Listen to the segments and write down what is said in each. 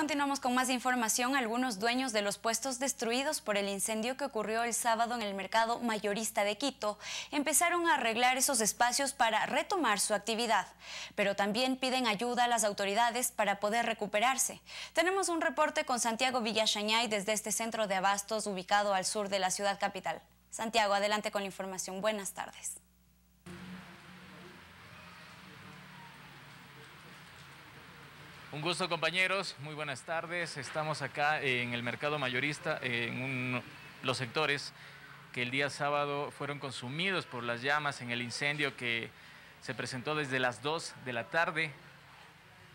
continuamos con más información. Algunos dueños de los puestos destruidos por el incendio que ocurrió el sábado en el mercado mayorista de Quito empezaron a arreglar esos espacios para retomar su actividad, pero también piden ayuda a las autoridades para poder recuperarse. Tenemos un reporte con Santiago Villachañay desde este centro de abastos ubicado al sur de la ciudad capital. Santiago, adelante con la información. Buenas tardes. Un gusto compañeros, muy buenas tardes. Estamos acá en el mercado mayorista, en los sectores que el día sábado fueron consumidos por las llamas en el incendio que se presentó desde las 2 de la tarde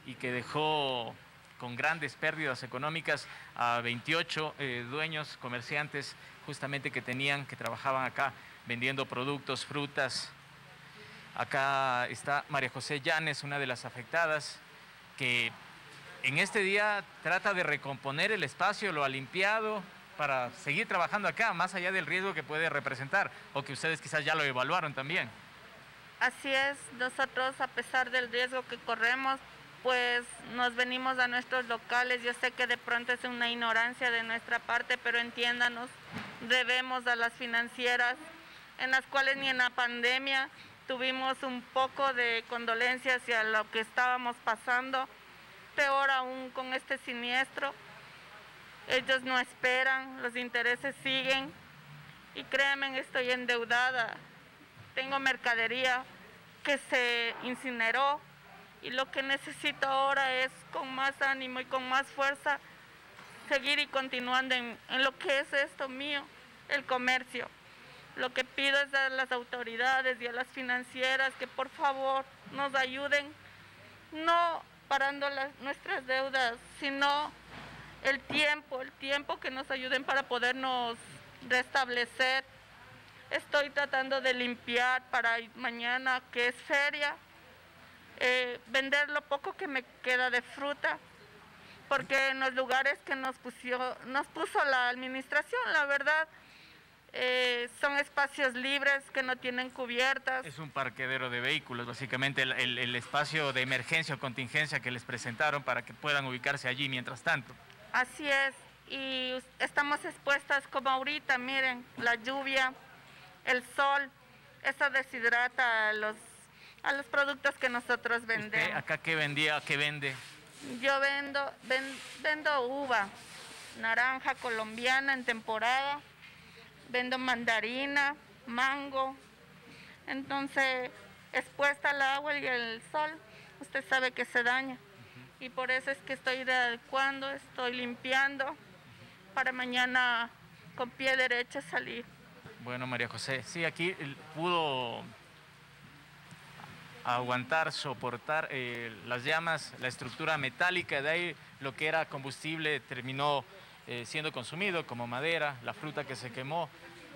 y que dejó con grandes pérdidas económicas a 28 eh, dueños, comerciantes, justamente que tenían, que trabajaban acá vendiendo productos, frutas. Acá está María José Llanes, una de las afectadas, que en este día trata de recomponer el espacio, lo ha limpiado para seguir trabajando acá, más allá del riesgo que puede representar, o que ustedes quizás ya lo evaluaron también. Así es, nosotros a pesar del riesgo que corremos, pues nos venimos a nuestros locales. Yo sé que de pronto es una ignorancia de nuestra parte, pero entiéndanos, debemos a las financieras, en las cuales ni en la pandemia tuvimos un poco de condolencia hacia lo que estábamos pasando peor aún con este siniestro. Ellos no esperan, los intereses siguen y créanme, estoy endeudada. Tengo mercadería que se incineró y lo que necesito ahora es con más ánimo y con más fuerza seguir y continuando en, en lo que es esto mío, el comercio. Lo que pido es a las autoridades y a las financieras que por favor nos ayuden, no parando las, nuestras deudas, sino el tiempo, el tiempo que nos ayuden para podernos restablecer. Estoy tratando de limpiar para mañana, que es feria, eh, vender lo poco que me queda de fruta, porque en los lugares que nos, pusió, nos puso la administración, la verdad, eh, son espacios libres que no tienen cubiertas. Es un parquedero de vehículos, básicamente el, espacio de emergencia o contingencia que les presentaron para que puedan ubicarse allí mientras tanto. Así es, y estamos expuestas como ahorita, miren, la lluvia, el sol, eso deshidrata a los, a los productos que nosotros vendemos. ¿Acá qué vendía, qué vende? Yo vendo, vendo uva, naranja colombiana en temporada vendo mandarina, mango. Entonces, expuesta al agua y el sol, usted sabe que se daña. Y por eso es que estoy adecuando, estoy limpiando para mañana con pie derecho salir. Bueno, María José, sí, aquí pudo aguantar, soportar eh, las llamas, la estructura metálica, de ahí lo que era combustible terminó eh, siendo consumido, como madera, la fruta que se quemó.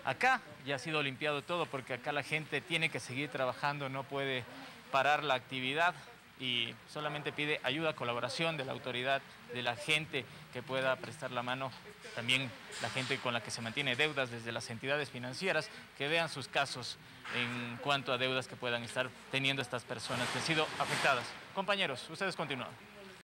Acá ya ha sido limpiado todo porque acá la gente tiene que seguir trabajando, no puede parar la actividad y solamente pide ayuda, colaboración de la autoridad, de la gente que pueda prestar la mano, también la gente con la que se mantiene deudas desde las entidades financieras, que vean sus casos en cuanto a deudas que puedan estar teniendo estas personas que han sido afectadas. Compañeros, ustedes continúan.